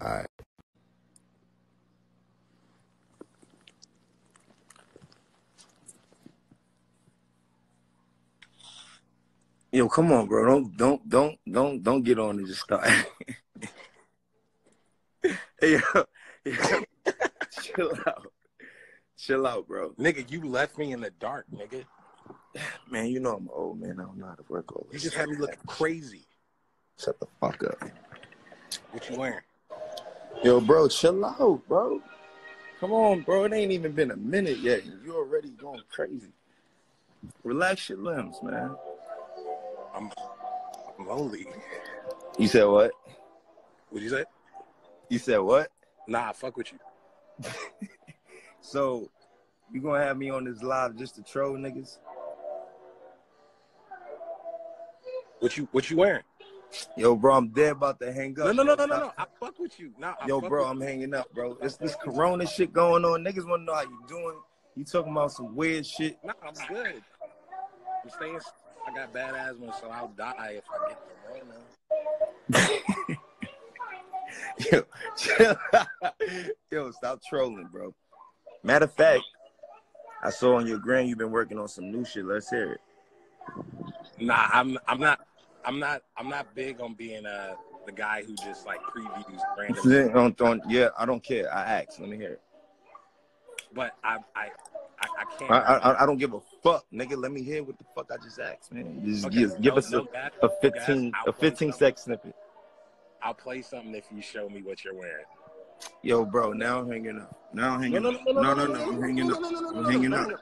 All right. Yo, come on, bro. Don't don't don't don't don't get on and just start. hey, yo, yo, chill out. Chill out, bro. Nigga, you left me in the dark, nigga. Man, you know I'm old, man. I don't know how to work all You just had me looking crazy. Shut the fuck up. What you wearing? Yo, bro, chill out, bro. Come on, bro. It ain't even been a minute yet. You already going crazy. Relax your limbs, man. I'm, I'm lonely. You said what? What'd you say? You said what? Nah, fuck with you. So, you gonna have me on this live just to troll niggas? What you what you wearing? Yo, bro, I'm dead about to hang up. No, no, no, no, no, no. I fuck with you. Nah, Yo, bro, I'm hanging up, bro. It's this Corona shit going on. Niggas wanna know how you doing. You talking about some weird shit. Nah, I'm good. I'm staying. I got bad asthma, so I'll die if I get corona. Yo, chill. Yo, stop trolling, bro. Matter of fact, I saw on your gram you've been working on some new shit. Let's hear it. Nah, I'm. I'm not. I'm not. I'm not big on being uh the guy who just like previews random. Yeah, on- on- yeah, I don't care. I asked. Let me hear it. But I I I, I can't. I, I, I don't give a fuck, nigga. Let me hear what the fuck I just asked, man. Just Okay, give, give us no a, gas- a 15 I'll a play 15 sec snippet. I'll play something if you show me what you're wearing. Yo, bro, now I'm hanging up. Now I'm hanging No, no, up. no, no, No, no, no, no, no, no, I'm no, hanging no, up. no, no, no, I'm no, hanging no, up. no.